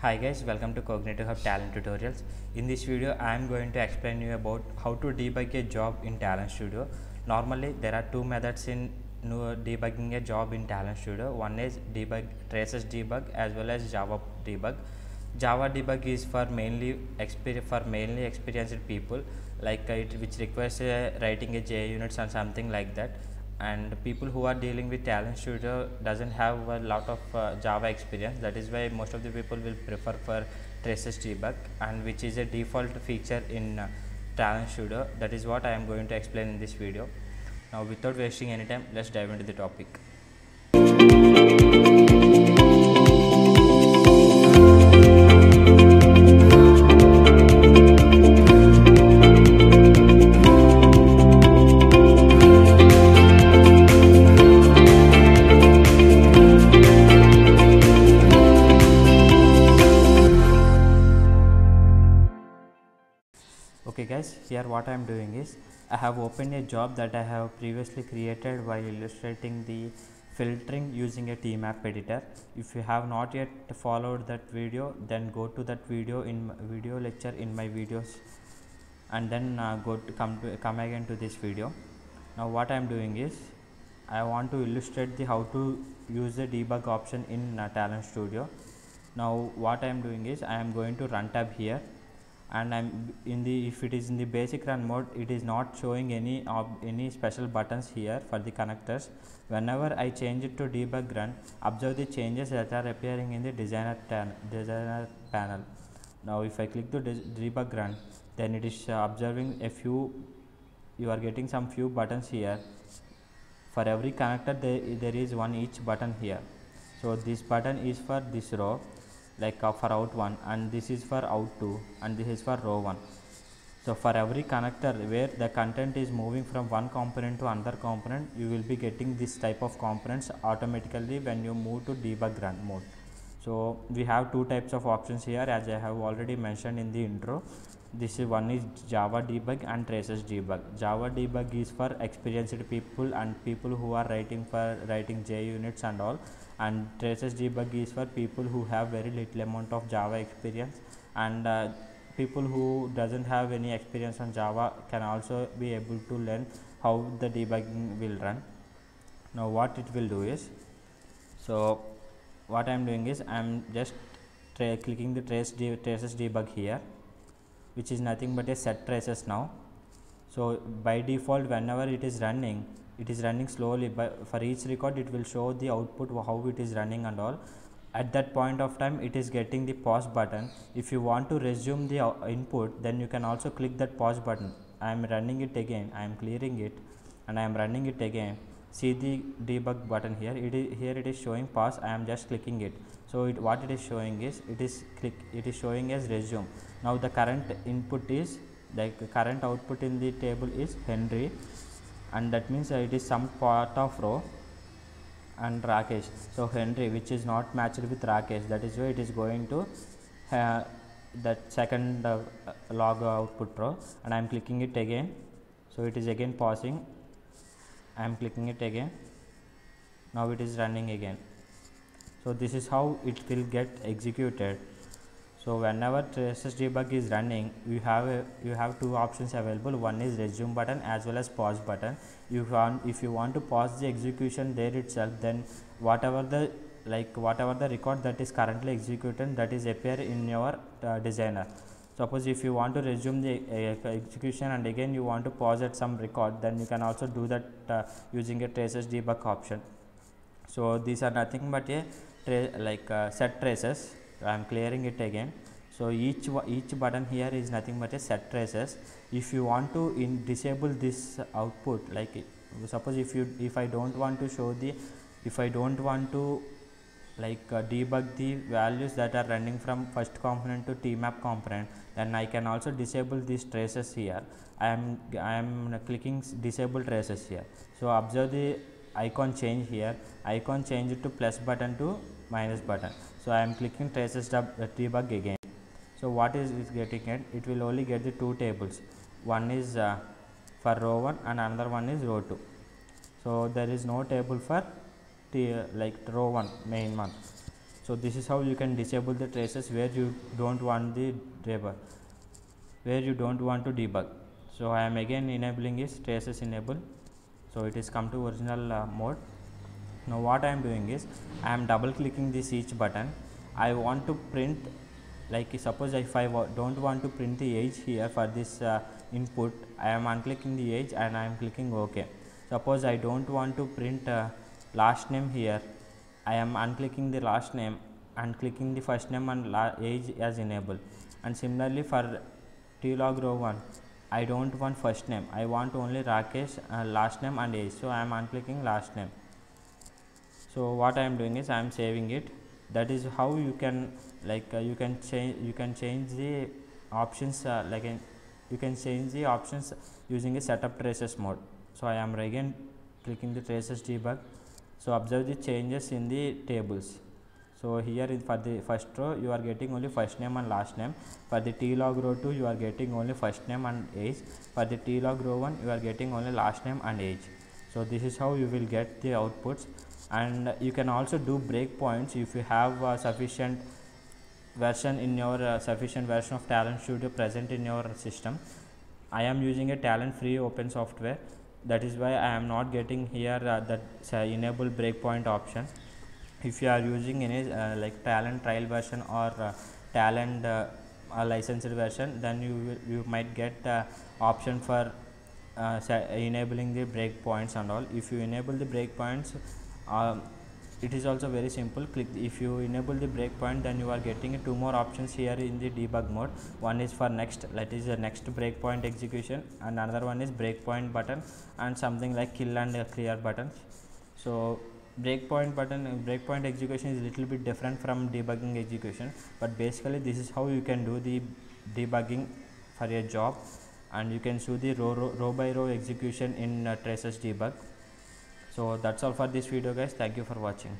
Hi guys, welcome to Cognitive Hub Talend Tutorials. In this video, I am going to explain you about how to debug a job in Talend Studio. Normally, there are two methods in debugging a job in Talend Studio. One is debug traces debug as well as Java debug. Java debug is for mainly for mainly experienced people, like uh, it which requires uh, writing a JUnits and something like that and people who are dealing with talend studio doesn't have a lot of uh, java experience. That is why most of the people will prefer for traces debug and which is a default feature in uh, talend studio that is what i am going to explain in this video. Now without wasting any time let's dive into the topic here what i am doing is i have opened a job that i have previously created while illustrating the filtering using a tmap editor. If you have not yet followed that video then go to that video in video lecture in my videos and then uh, go to come to come again to this video. Now what i am doing is i want to illustrate the how to use the debug option in uh, talend studio. Now what i am doing is i am going to run tab here and I'm in the if it is in the basic run mode it is not showing any of any special buttons here for the connectors. Whenever I change it to debug run observe the changes that are appearing in the designer designer panel. Now if I click to debug run then it is uh, observing a few you are getting some few buttons here. For every connector there, there is one each button here. So this button is for this row like uh, for out 1 and this is for out 2 and this is for row 1 so for every connector where the content is moving from one component to another component you will be getting this type of components automatically when you move to debug run mode. So we have two types of options here as i have already mentioned in the intro this is one is java debug and traces debug. Java debug is for experienced people and people who are writing for writing JUnits and all. And traces debug is for people who have very little amount of java experience. And uh, people who doesn't have any experience on java can also be able to learn how the debugging will run. Now what it will do is so what i am doing is i am just clicking the trace de traces debug here which is nothing but a set traces now. So by default whenever it is running it is running slowly but for each record it will show the output how it is running and all. At that point of time it is getting the pause button. If you want to resume the uh, input then you can also click that pause button. I am running it again. I am clearing it and i am running it again see the debug button here. It is here it is showing pass. I am just clicking it. So it, what it is showing is it is click it is showing as resume. Now the current input is the current output in the table is henry. And that means uh, it is some part of row and rakesh. So henry which is not matched with rakesh. That is why it is going to uh, that second uh, log output row. And i am clicking it again. So it is again pausing I am clicking it again. Now it is running again. So this is how it will get executed. So whenever traces debug is running you have a, you have two options available. One is resume button as well as pause button. You want if you want to pause the execution there itself then whatever the like whatever the record that is currently executed that is appear in your uh, designer suppose if you want to resume the uh, execution and again you want to pause at some record then you can also do that uh, using a traces debug option. So these are nothing but a like uh, set traces. I am clearing it again. So each each button here is nothing but a set traces. If you want to in disable this output like suppose if you if i don't want to show the if i don't want to like uh, debug the values that are running from first component to tmap component. Then i can also disable these traces here. I am i am clicking disable traces here. So observe the icon change here. Icon change to plus button to minus button. So i am clicking traces debug again. So what is it getting it? It will only get the two tables. One is uh, for row 1 and another one is row 2 so there is no table for t like row 1 main one. So this is how you can disable the traces where you don't want the debug where you don't want to debug. So i am again enabling is traces enable. So it is come to original uh, mode. Now what i am doing is i am double clicking this each button. I want to print like suppose if i don't want to print the age here for this uh, input i am unclicking the age and i am clicking ok. Suppose i don't want to print uh, last name here. I am unclicking the last name and clicking the first name and age as enable. And similarly for T-log row 1 i don't want first name. I want only rakesh uh, last name and age. So i am unclicking last name. So what i am doing is i am saving it. That is how you can like uh, you can change you can change the options uh, like in, you can change the options using a setup traces mode. So i am again clicking the traces debug so observe the changes in the tables. So here for the first row you are getting only first name and last name. For the t log row 2 you are getting only first name and age. For the t log row 1 you are getting only last name and age. So this is how you will get the outputs. And you can also do breakpoints if you have uh, sufficient version in your uh, sufficient version of talend studio present in your system. I am using a talend free open software that is why i am not getting here uh, that uh, enable breakpoint option. If you are using any uh, like talend trial version or uh, talend licensed version then you you might get option for enabling the breakpoints and all. If you enable the breakpoints um, it is also very simple. Click if you enable the breakpoint then you are getting two more options here in the debug mode. One is for next that is the next breakpoint execution and another one is breakpoint button and something like kill and clear buttons. So breakpoint button breakpoint execution is little bit different from debugging execution but basically this is how you can do the debugging for your job and you can do the row, row, row by row execution in uh, traces debug so that's all for this video guys. Thank you for watching